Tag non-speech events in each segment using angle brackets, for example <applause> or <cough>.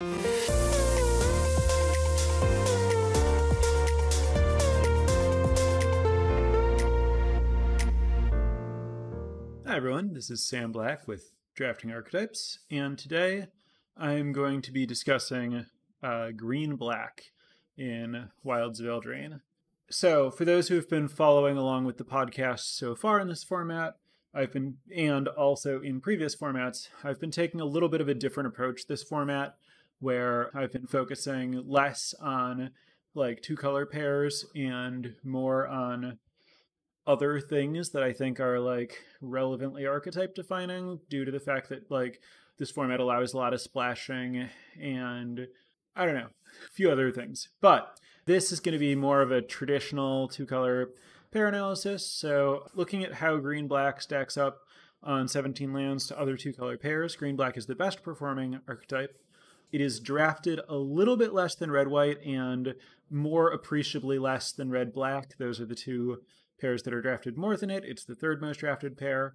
Hi everyone, this is Sam Black with Drafting Archetypes, and today I'm going to be discussing uh, Green Black in Wilds of Eldraine. So, for those who have been following along with the podcast so far in this format, I've been, and also in previous formats, I've been taking a little bit of a different approach this format where I've been focusing less on like two color pairs and more on other things that I think are like relevantly archetype defining due to the fact that like this format allows a lot of splashing and I don't know, a few other things. But this is going to be more of a traditional two color pair analysis. So looking at how green black stacks up on 17 lands to other two color pairs, green black is the best performing archetype. It is drafted a little bit less than red white and more appreciably less than red black. Those are the two pairs that are drafted more than it. It's the third most drafted pair.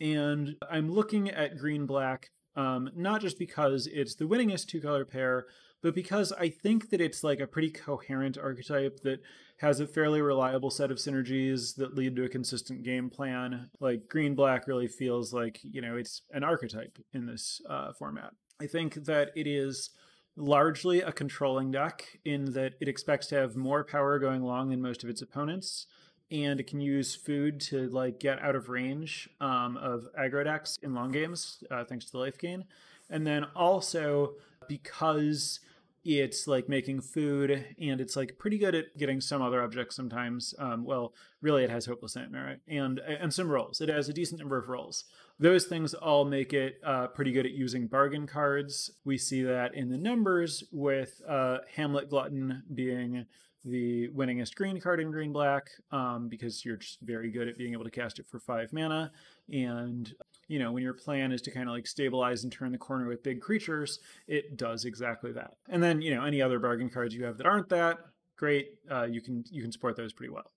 And I'm looking at green black um, not just because it's the winningest two color pair, but because I think that it's like a pretty coherent archetype that has a fairly reliable set of synergies that lead to a consistent game plan. Like green black really feels like, you know, it's an archetype in this uh, format. I think that it is largely a controlling deck in that it expects to have more power going long than most of its opponents and it can use food to like get out of range um, of aggro decks in long games, uh, thanks to the life gain. And then also because it's like making food and it's like pretty good at getting some other objects sometimes. Um, well, really, it has hopeless nightmare and and some rolls. It has a decent number of rolls. Those things all make it uh, pretty good at using bargain cards. We see that in the numbers with uh, Hamlet Glutton being the winningest green card in green black um, because you're just very good at being able to cast it for five mana. And, you know, when your plan is to kind of like stabilize and turn the corner with big creatures, it does exactly that. And then, you know, any other bargain cards you have that aren't that, great. Uh, you can you can support those pretty well.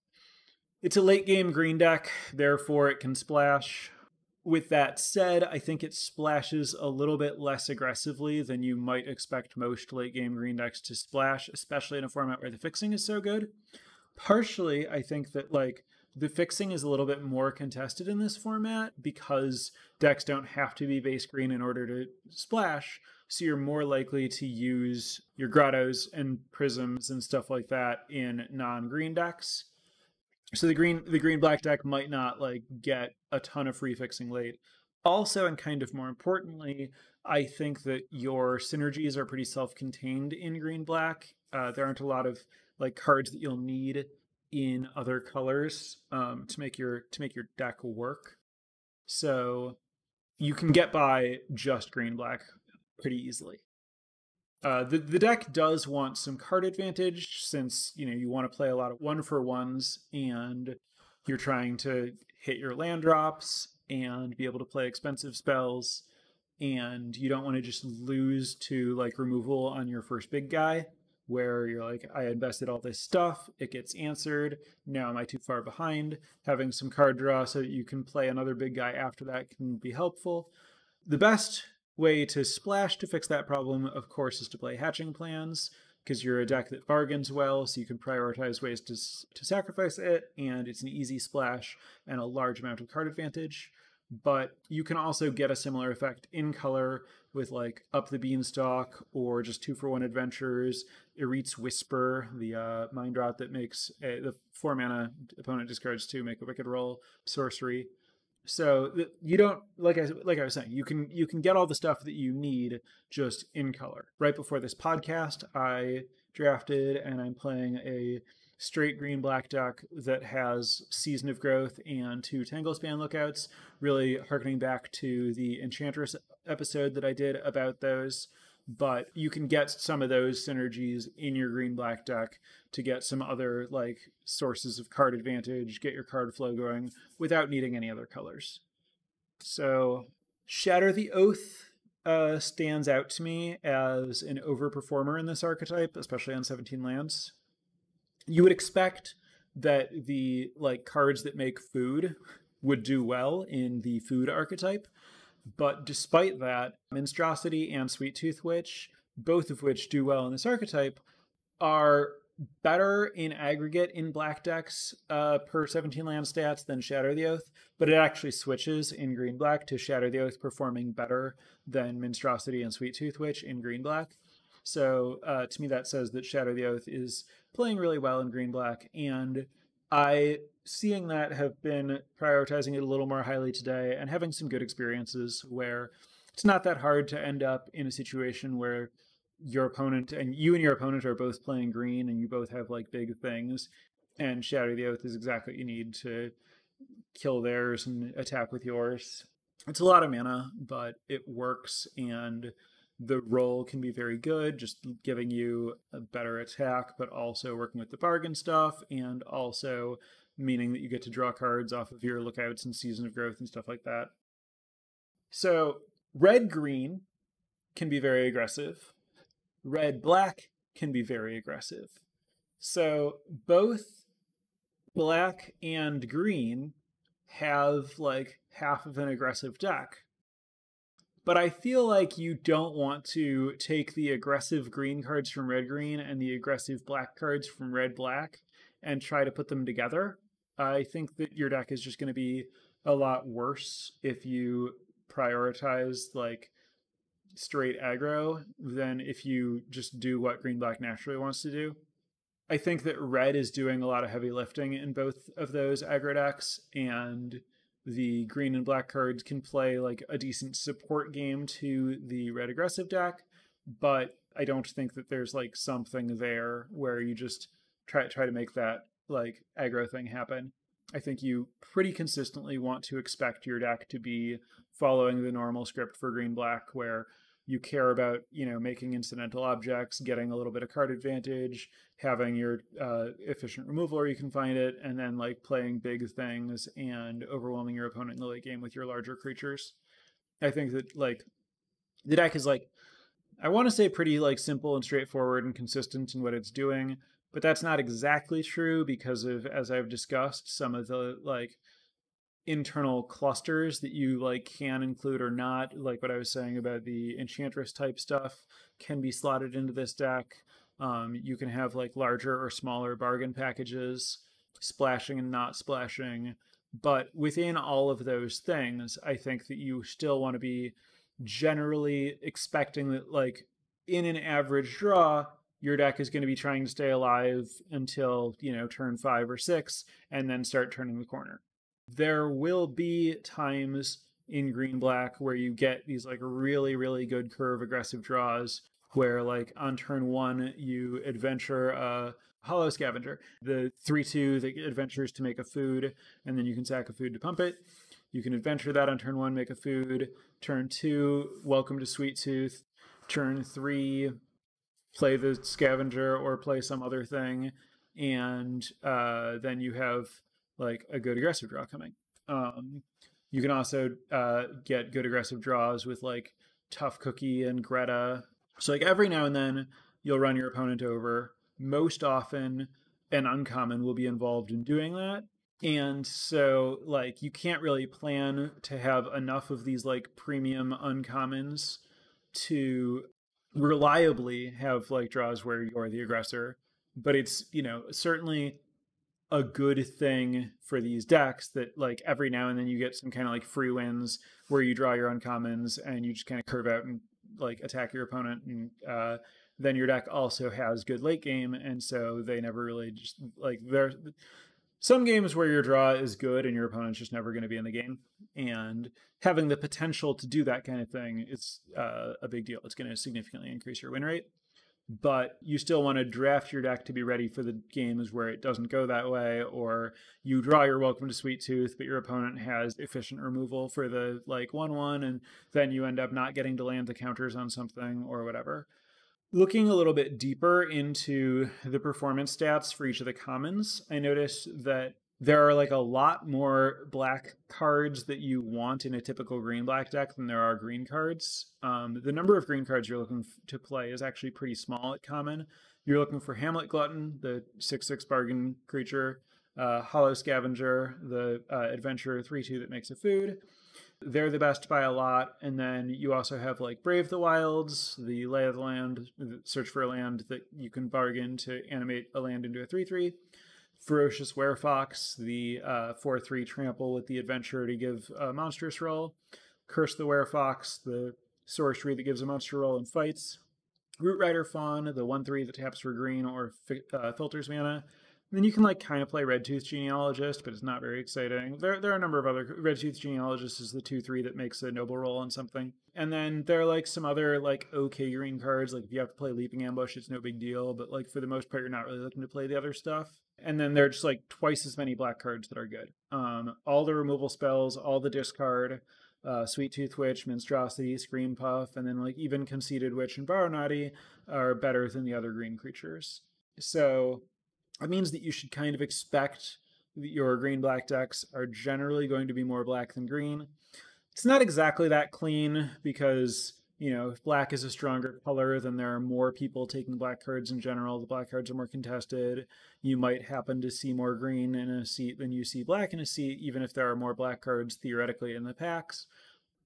It's a late game green deck, therefore it can splash with that said, I think it splashes a little bit less aggressively than you might expect most late game green decks to splash, especially in a format where the fixing is so good. Partially, I think that like the fixing is a little bit more contested in this format because decks don't have to be base green in order to splash. So you're more likely to use your grottos and prisms and stuff like that in non-green decks so the green the green black deck might not like get a ton of free fixing late. Also, and kind of more importantly, I think that your synergies are pretty self-contained in green black. Uh, there aren't a lot of like cards that you'll need in other colors um, to make your to make your deck work. So you can get by just green black pretty easily. Uh, the the deck does want some card advantage since you know you want to play a lot of one for ones and you're trying to hit your land drops and be able to play expensive spells and you don't want to just lose to like removal on your first big guy where you're like I invested all this stuff it gets answered now am I too far behind having some card draw so that you can play another big guy after that can be helpful the best way to splash to fix that problem, of course, is to play hatching plans, because you're a deck that bargains well, so you can prioritize ways to, to sacrifice it, and it's an easy splash and a large amount of card advantage. But you can also get a similar effect in color with like Up the Beanstalk or just two for one adventures, Eriette's Whisper, the uh, mind rot that makes a, the four mana opponent discards to make a wicked roll sorcery. So you don't like I like I was saying, you can you can get all the stuff that you need just in color. Right before this podcast, I drafted and I'm playing a straight green black deck that has Season of Growth and two Tanglespan lookouts, really harkening back to the Enchantress episode that I did about those but you can get some of those synergies in your green black deck to get some other like sources of card advantage, get your card flow going without needing any other colors. So Shatter the Oath uh, stands out to me as an overperformer in this archetype, especially on 17 lands. You would expect that the like cards that make food would do well in the food archetype, but despite that, Mintstrosity and Sweettooth Witch both of which do well in this archetype, are better in aggregate in black decks uh, per 17 land stats than Shatter the Oath, but it actually switches in green black to Shatter the Oath performing better than Mintstrosity and Sweettooth Witch in green black. So uh, to me, that says that Shatter the Oath is playing really well in green black, and I, seeing that, have been prioritizing it a little more highly today and having some good experiences where it's not that hard to end up in a situation where your opponent and you and your opponent are both playing green and you both have like big things and shatter the oath is exactly what you need to kill theirs and attack with yours. It's a lot of mana but it works and the roll can be very good just giving you a better attack but also working with the bargain stuff and also meaning that you get to draw cards off of your lookouts and season of growth and stuff like that so red green can be very aggressive red black can be very aggressive. So both black and green have like half of an aggressive deck. But I feel like you don't want to take the aggressive green cards from red green and the aggressive black cards from red black and try to put them together. I think that your deck is just going to be a lot worse if you prioritize like straight aggro than if you just do what green black naturally wants to do. I think that red is doing a lot of heavy lifting in both of those aggro decks, and the green and black cards can play like a decent support game to the red aggressive deck, but I don't think that there's like something there where you just try try to make that like aggro thing happen. I think you pretty consistently want to expect your deck to be following the normal script for green black where you care about you know making incidental objects getting a little bit of card advantage having your uh, efficient removal where you can find it and then like playing big things and overwhelming your opponent in the late game with your larger creatures. I think that like the deck is like i want to say pretty like simple and straightforward and consistent in what it's doing but that's not exactly true because of as i've discussed some of the like internal clusters that you like can include or not like what i was saying about the enchantress type stuff can be slotted into this deck. Um, you can have like larger or smaller bargain packages splashing and not splashing. But within all of those things i think that you still want to be generally expecting that like in an average draw your deck is going to be trying to stay alive until you know turn five or six and then start turning the corner there will be times in green black where you get these like really really good curve aggressive draws where like on turn one you adventure a hollow scavenger. The 3-2 that adventures to make a food and then you can sack a food to pump it. You can adventure that on turn one make a food. Turn two welcome to sweettooth. Turn three play the scavenger or play some other thing. And uh, then you have like a good aggressive draw coming. Um, you can also uh, get good aggressive draws with like Tough Cookie and Greta. So like every now and then you'll run your opponent over. Most often an uncommon will be involved in doing that. And so like you can't really plan to have enough of these like premium uncommons to reliably have like draws where you're the aggressor. But it's, you know, certainly a good thing for these decks that like every now and then you get some kind of like free wins where you draw your uncommons and you just kind of curve out and like attack your opponent and uh, then your deck also has good late game and so they never really just like there's some games where your draw is good and your opponent's just never going to be in the game and having the potential to do that kind of thing is uh, a big deal. It's going to significantly increase your win rate but you still want to draft your deck to be ready for the games where it doesn't go that way, or you draw your Welcome to Sweettooth, but your opponent has efficient removal for the like 1 1, and then you end up not getting to land the counters on something or whatever. Looking a little bit deeper into the performance stats for each of the commons, I noticed that there are like a lot more black cards that you want in a typical green black deck than there are green cards. Um, the number of green cards you're looking to play is actually pretty small at common. You're looking for Hamlet Glutton, the 6 6 bargain creature, uh, Hollow Scavenger, the uh, adventurer 3 2 that makes a food, They're the best by a lot. And then you also have like Brave the Wilds, the Lay of the Land, search for a land that you can bargain to animate a land into a 3 3. Ferocious Werefox, the uh, 4 3 trample with the adventure to give a monstrous roll. Curse the Werefox, the sorcery that gives a monster roll in fights. Rootrider Faun, the 1 3 that taps for green or uh, filters mana. Then you can like kind of play Redtooth Genealogist, but it's not very exciting. There, there are a number of other Redtooth Genealogist is the two three that makes a noble roll on something. And then there are like some other like okay green cards. Like if you have to play Leaping Ambush, it's no big deal. But like for the most part, you're not really looking to play the other stuff. And then there are just like twice as many black cards that are good. Um, all the removal spells, all the discard, uh, Sweettooth Witch, Mintstrosity, Scream Puff, and then like even Conceited Witch and Barrow Naughty are better than the other green creatures. So that means that you should kind of expect that your green black decks are generally going to be more black than green. It's not exactly that clean because, you know, if black is a stronger color, then there are more people taking black cards in general. The black cards are more contested. You might happen to see more green in a seat than you see black in a seat, even if there are more black cards theoretically in the packs.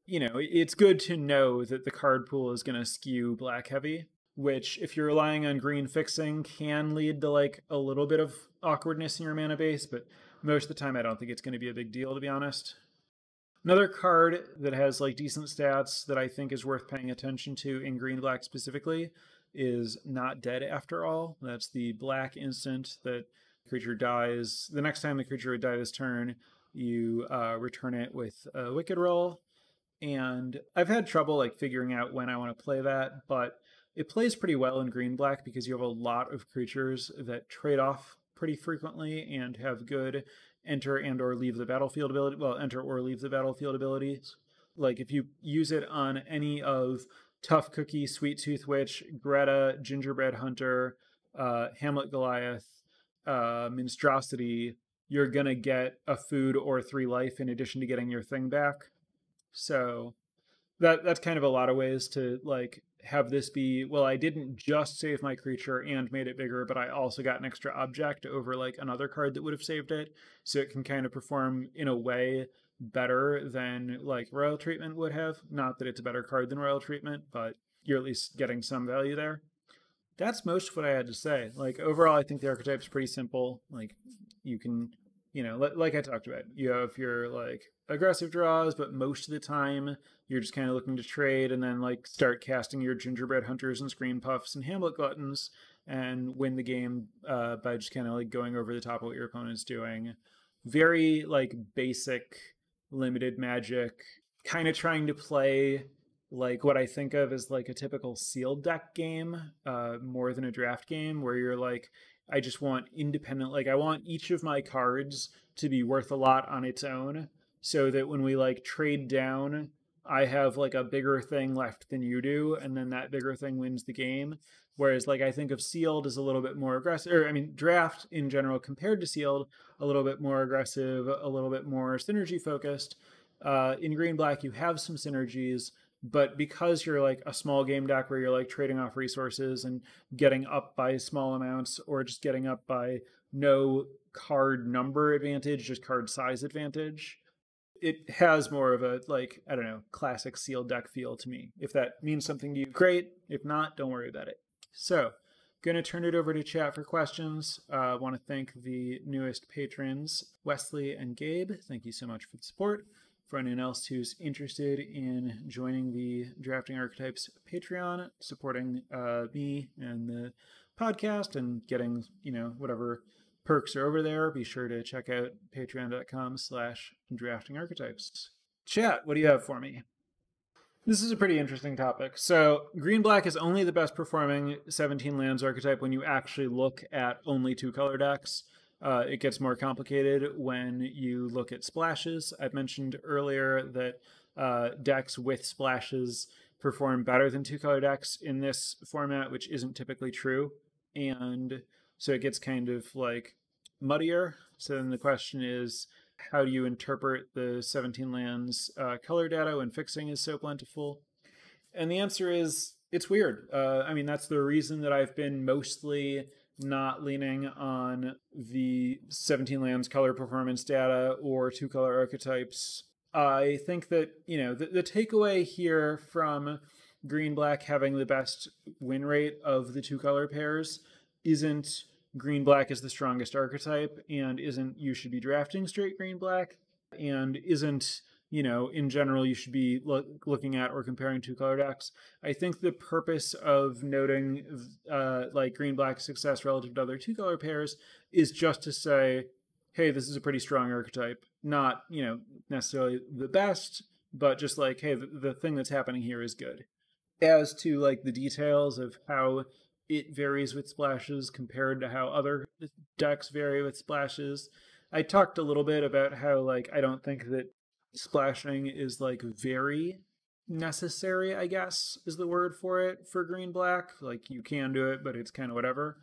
You know, it's good to know that the card pool is going to skew black heavy which if you're relying on green fixing can lead to like a little bit of awkwardness in your mana base, but most of the time I don't think it's going to be a big deal to be honest. Another card that has like decent stats that I think is worth paying attention to in green black specifically is not dead after all. That's the black instant that creature dies. The next time the creature would die this turn, you uh, return it with a wicked roll. And I've had trouble like figuring out when I want to play that, but it plays pretty well in green black because you have a lot of creatures that trade off pretty frequently and have good enter and or leave the battlefield ability well enter or leave the battlefield abilities. Like if you use it on any of tough cookie sweettooth witch greta gingerbread hunter uh, hamlet goliath uh, mintstrosity you're gonna get a food or three life in addition to getting your thing back. So that that's kind of a lot of ways to like have this be well i didn't just save my creature and made it bigger but i also got an extra object over like another card that would have saved it. So it can kind of perform in a way better than like royal treatment would have. Not that it's a better card than royal treatment but you're at least getting some value there. That's most of what i had to say. Like overall i think the archetype's pretty simple. Like you can you know like i talked about you have your like aggressive draws, but most of the time you're just kind of looking to trade and then like start casting your gingerbread hunters and scream puffs and hamlet gluttons and win the game uh, by just kind of like going over the top of what your opponent's doing. Very like basic limited magic, kind of trying to play like what I think of as like a typical sealed deck game, uh, more than a draft game, where you're like, I just want independent, like I want each of my cards to be worth a lot on its own so that when we like trade down, I have like a bigger thing left than you do, and then that bigger thing wins the game. Whereas like I think of sealed as a little bit more aggressive, or I mean draft in general compared to sealed, a little bit more aggressive, a little bit more synergy focused. Uh, in green black, you have some synergies, but because you're like a small game deck where you're like trading off resources and getting up by small amounts, or just getting up by no card number advantage, just card size advantage it has more of a like I don't know classic sealed deck feel to me. If that means something to you, great. If not, don't worry about it. So, going to turn it over to chat for questions. I uh, want to thank the newest patrons, Wesley and Gabe. Thank you so much for the support. For anyone else who's interested in joining the Drafting Archetypes Patreon, supporting uh, me and the podcast, and getting you know whatever perks are over there. Be sure to check out patreon.com slash drafting archetypes. Chat, what do you have for me? This is a pretty interesting topic. So, green black is only the best performing 17 lands archetype when you actually look at only two color decks. Uh, it gets more complicated when you look at splashes. I've mentioned earlier that uh, decks with splashes perform better than two color decks in this format, which isn't typically true. And so it gets kind of like muddier. So then the question is, how do you interpret the 17 lands uh, color data when fixing is so plentiful? And the answer is it's weird. Uh, I mean, that's the reason that I've been mostly not leaning on the 17 lands color performance data or two color archetypes I think that, you know, the, the takeaway here from green black having the best win rate of the two color pairs isn't green black is the strongest archetype and isn't you should be drafting straight green black. And isn't you know in general you should be lo- looking at or comparing two color decks. I think the purpose of noting uh, like green black success relative to other two color pairs is just to say hey this is a pretty strong archetype. Not you know necessarily the best but just like hey the, the thing that's happening here is good. As to like the details of how it varies with splashes compared to how other decks vary with splashes. I talked a little bit about how like I don't think that splashing is like very necessary, I guess is the word for it for green black. Like you can do it, but it's kind of whatever.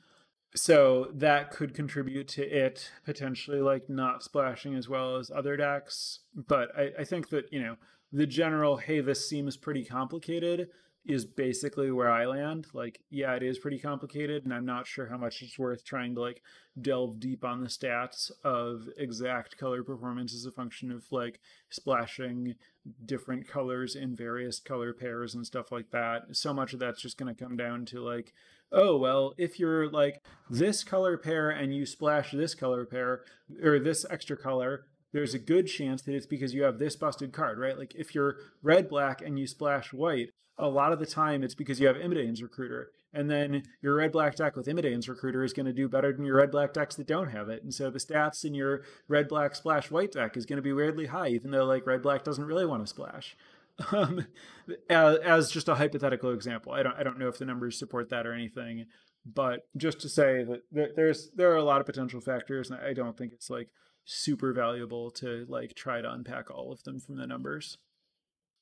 So that could contribute to it potentially like not splashing as well as other decks. But I, I think that, you know, the general, hey, this seems pretty complicated is basically where I land. Like, yeah, it is pretty complicated, and I'm not sure how much it's worth trying to like delve deep on the stats of exact color performance as a function of like splashing different colors in various color pairs and stuff like that. So much of that's just going to come down to like, oh, well, if you're like this color pair and you splash this color pair or this extra color, there's a good chance that it's because you have this busted card, right? Like if you're red black and you splash white, a lot of the time it's because you have Imodane's Recruiter. And then your red black deck with Imodane's Recruiter is going to do better than your red black decks that don't have it. And so the stats in your red black splash white deck is going to be weirdly high, even though like red black doesn't really want to splash. <laughs> Um, as, as just a hypothetical example, I don't I don't know if the numbers support that or anything, but just to say that there's there are a lot of potential factors, and I don't think it's like super valuable to like try to unpack all of them from the numbers.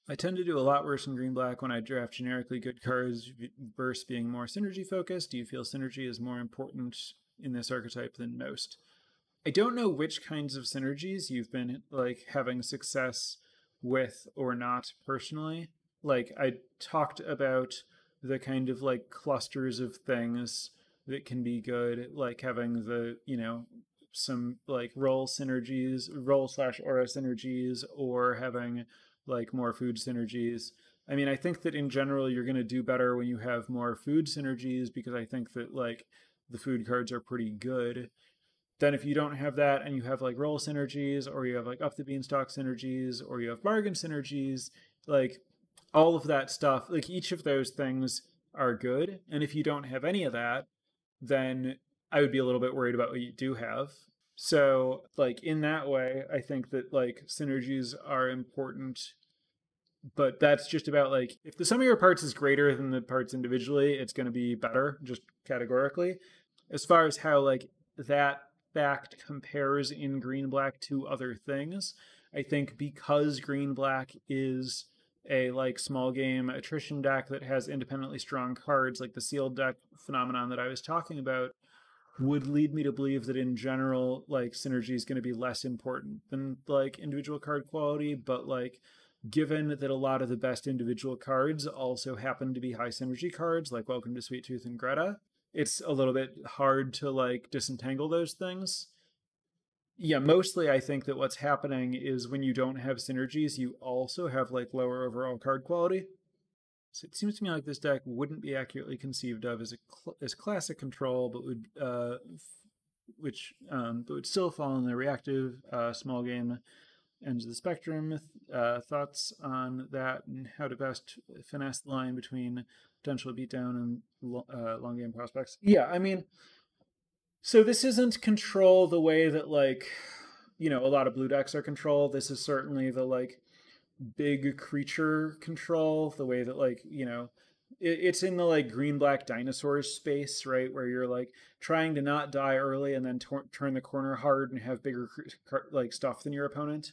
I tend to do a lot worse in green black when I draft generically good cards versus being more synergy focused. Do you feel synergy is more important in this archetype than most? I don't know which kinds of synergies you've been like having success with or not personally. Like I talked about the kind of like clusters of things that can be good, like having the, you know, some like role synergies, role slash aura synergies, or having like more food synergies. I mean, I think that in general you're going to do better when you have more food synergies because I think that like the food cards are pretty good. Then if you don't have that and you have like role synergies or you have like up the beanstalk synergies or you have bargain synergies, like all of that stuff, like each of those things are good. And if you don't have any of that, then I would be a little bit worried about what you do have. So, like in that way, I think that like synergies are important, but that's just about like if the sum of your parts is greater than the parts individually, it's going to be better just categorically. As far as how like that fact compares in green black to other things, I think because green black is a like small game attrition deck that has independently strong cards like the sealed deck phenomenon that I was talking about would lead me to believe that in general like synergy is going to be less important than like individual card quality but like given that a lot of the best individual cards also happen to be high synergy cards like welcome to sweettooth and greta it's a little bit hard to like disentangle those things. Yeah mostly i think that what's happening is when you don't have synergies you also have like lower overall card quality so it seems to me like this deck wouldn't be accurately conceived of as a cl- as classic control, but would uh, which um, but would still fall in the reactive uh, small game ends of the spectrum. Uh, thoughts on that and how to best finesse the line between potential beatdown and lo- uh, long game prospects? Yeah, I mean, so this isn't control the way that like you know a lot of blue decks are control. This is certainly the like big creature control the way that like you know it, it's in the like green black dinosaurs space right where you're like trying to not die early and then tor- turn the corner hard and have bigger like stuff than your opponent.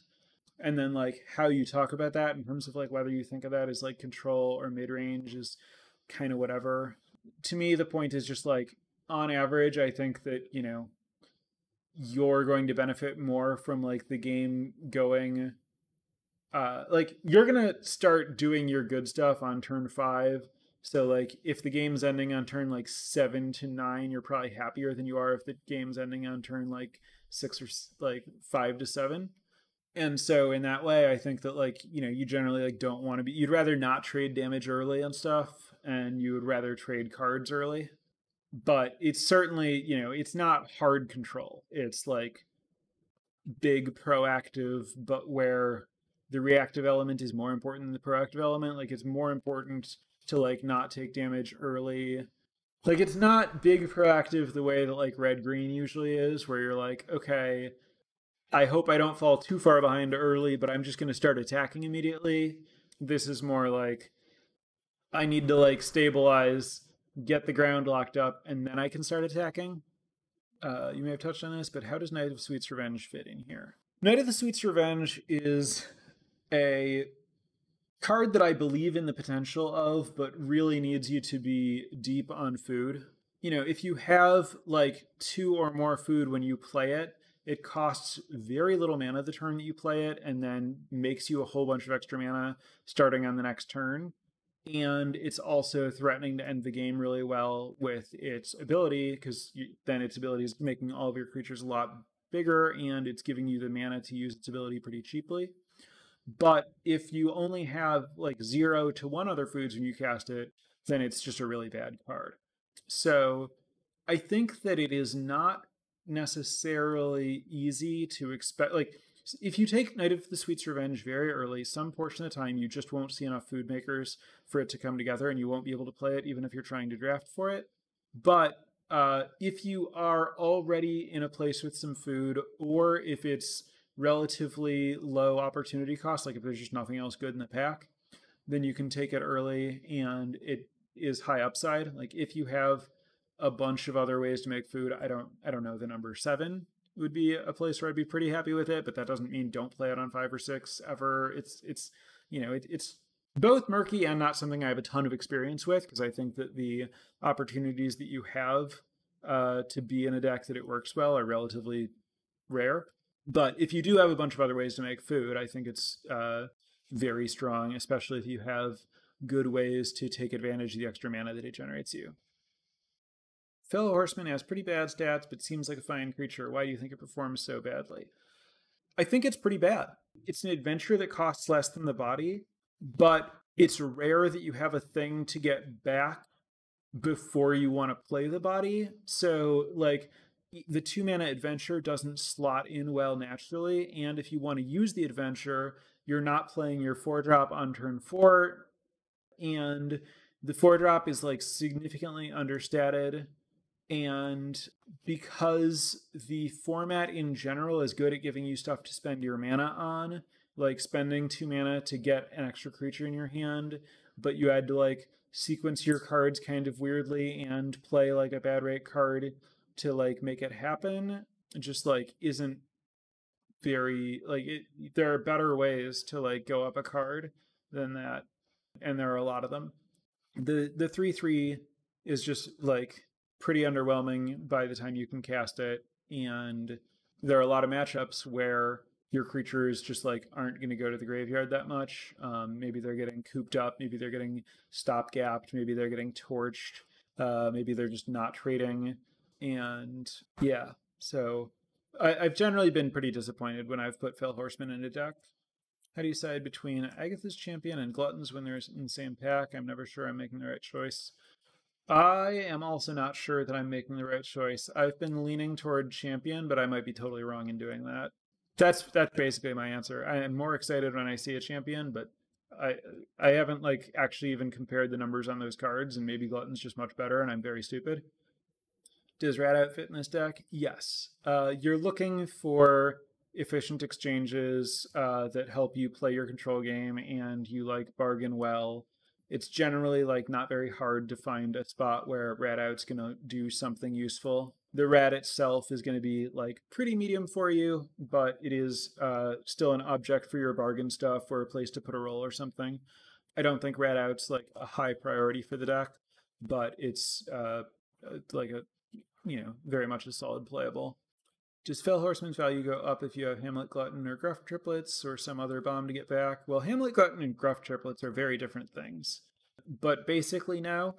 And then like how you talk about that in terms of like whether you think of that as like control or mid-range is kind of whatever. To me the point is just like on average i think that you know you're going to benefit more from like the game going uh, like you're gonna start doing your good stuff on turn five. So like if the game's ending on turn like seven to nine, you're probably happier than you are if the game's ending on turn like six or like five to seven. And so in that way, I think that like, you know, you generally like don't want to be you'd rather not trade damage early and stuff, and you would rather trade cards early. But it's certainly, you know, it's not hard control. It's like big proactive, but where the reactive element is more important than the proactive element. Like it's more important to like not take damage early. Like it's not big proactive the way that like red green usually is, where you're like, okay, I hope I don't fall too far behind early, but I'm just going to start attacking immediately. This is more like I need to like stabilize, get the ground locked up, and then I can start attacking. Uh, you may have touched on this, but how does Night of Sweets Revenge fit in here? Night of the Sweets Revenge is a card that I believe in the potential of, but really needs you to be deep on food. You know, if you have like two or more food when you play it, it costs very little mana the turn that you play it, and then makes you a whole bunch of extra mana starting on the next turn. And it's also threatening to end the game really well with its ability, because then its ability is making all of your creatures a lot bigger, and it's giving you the mana to use its ability pretty cheaply. But if you only have like zero to one other foods when you cast it, then it's just a really bad card. So I think that it is not necessarily easy to expect. Like, if you take Night of the Sweets Revenge very early, some portion of the time you just won't see enough food makers for it to come together and you won't be able to play it even if you're trying to draft for it. But uh, if you are already in a place with some food, or if it's relatively low opportunity cost, like if there's just nothing else good in the pack, then you can take it early and it is high upside. Like if you have a bunch of other ways to make food, I don't I don't know the number 7 would be a place where I'd be pretty happy with it, but that doesn't mean don't play it on 5 or 6 ever. It's it's you know, it, it's both murky and not something I have a ton of experience with because I think that the opportunities that you have uh, to be in a deck that it works well are relatively rare. But if you do have a bunch of other ways to make food, I think it's uh, very strong, especially if you have good ways to take advantage of the extra mana that it generates you. Fell Horseman has pretty bad stats, but seems like a fine creature. Why do you think it performs so badly? I think it's pretty bad. It's an adventure that costs less than the body, but it's rare that you have a thing to get back before you want to play the body. So, like, the two mana adventure doesn't slot in well naturally. And if you want to use the adventure, you're not playing your four drop on turn four. And the four drop is like significantly understated. And because the format in general is good at giving you stuff to spend your mana on, like spending two mana to get an extra creature in your hand, but you had to like sequence your cards kind of weirdly and play like a bad rate card to like make it happen just like isn't very like it, there are better ways to like go up a card than that and there are a lot of them. The the 3 3 is just like pretty underwhelming by the time you can cast it and there are a lot of matchups where your creatures just like aren't going to go to the graveyard that much. Um, maybe they're getting cooped up maybe they're getting stop gapped maybe they're getting torched uh, maybe they're just not trading and yeah, so I, have generally been pretty disappointed when I've put Fell Horseman in a deck. How do you decide between Agatha's Champion and Gluttons when they're in the same pack? I'm never sure I'm making the right choice. I am also not sure that I'm making the right choice. I've been leaning toward Champion, but I might be totally wrong in doing that. That's that's basically my answer. I am more excited when I see a champion, but I I haven't like actually even compared the numbers on those cards, and maybe Glutton's just much better, and I'm very stupid. Does Rat Out fit in this deck? Yes. Uh, you're looking for efficient exchanges uh, that help you play your control game and you like bargain well. It's generally like not very hard to find a spot where rat out's gonna do something useful. The rat itself is gonna be like pretty medium for you, but it is uh, still an object for your bargain stuff or a place to put a roll or something. I don't think rat out's like a high priority for the deck, but it's uh, like a you know, very much a solid playable. Does Fell Horseman's value go up if you have Hamlet Glutton or Gruff Triplets or some other bomb to get back? Well, Hamlet Glutton and Gruff Triplets are very different things. But basically now,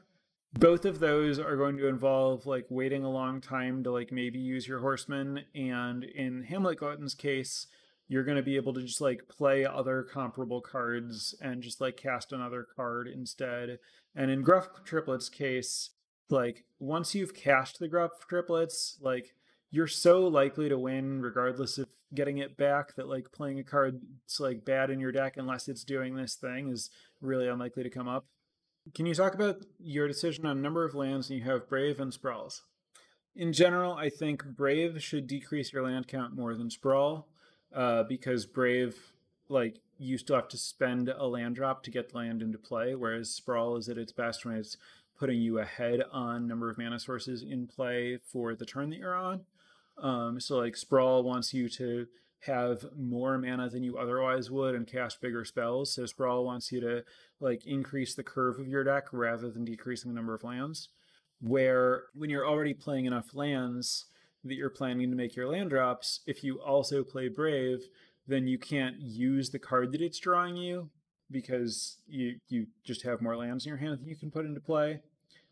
both of those are going to involve like waiting a long time to like maybe use your horseman. And in Hamlet Glutton's case, you're going to be able to just like play other comparable cards and just like cast another card instead. And in Gruff Triplets case, like once you've cashed the Gruff Triplets, like you're so likely to win regardless of getting it back that like playing a card that's like bad in your deck unless it's doing this thing is really unlikely to come up. Can you talk about your decision on number of lands and you have Brave and Sprawls? In general, I think Brave should decrease your land count more than Sprawl uh, because Brave, like, you still have to spend a land drop to get land into play, whereas Sprawl is at its best when it's putting you ahead on number of mana sources in play for the turn that you're on. Um, so, like, Sprawl wants you to have more mana than you otherwise would and cast bigger spells. So Sprawl wants you to like increase the curve of your deck rather than decreasing the number of lands. Where when you're already playing enough lands, that you're planning to make your land drops, if you also play Brave, then you can't use the card that it's drawing you because you you just have more lands in your hand that you can put into play.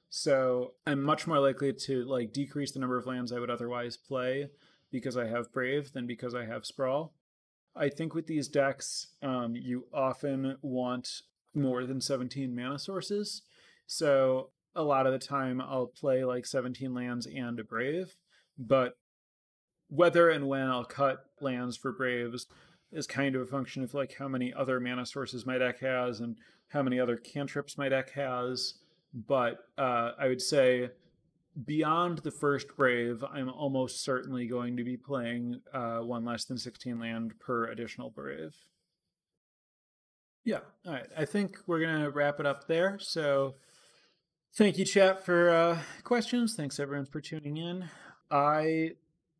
So I'm much more likely to like decrease the number of lands I would otherwise play because I have Brave than because I have Sprawl. I think with these decks, um, you often want more than 17 mana sources. So a lot of the time I'll play like 17 lands and a Brave but whether and when I'll cut lands for Braves is kind of a function of like how many other mana sources my deck has and how many other cantrips my deck has. But uh, I would say beyond the first Brave, I'm almost certainly going to be playing uh, one less than 16 land per additional Brave. Yeah, all right. I think we're going to wrap it up there. So thank you, chat, for uh, questions. Thanks, everyone, for tuning in. I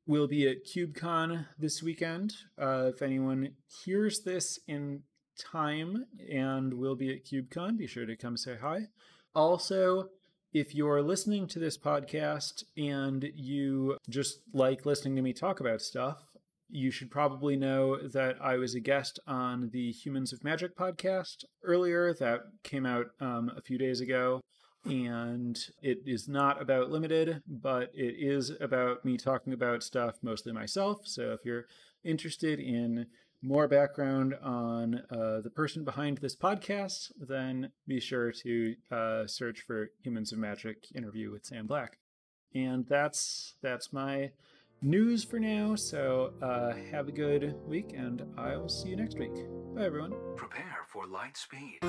will be at CubeCon this weekend. Uh, if anyone hears this in time and will be at CubeCon, be sure to come say hi. Also, if you're listening to this podcast and you just like listening to me talk about stuff, you should probably know that I was a guest on the Humans of Magic podcast earlier that came out um, a few days ago and it is not about limited, but it is about me talking about stuff mostly myself. So if you're interested in more background on uh, the person behind this podcast, then be sure to uh, search for Humans of Magic interview with Sam Black. And that's that's my news for now. So uh, have a good week, and I will see you next week. Bye, everyone. Prepare for light speed.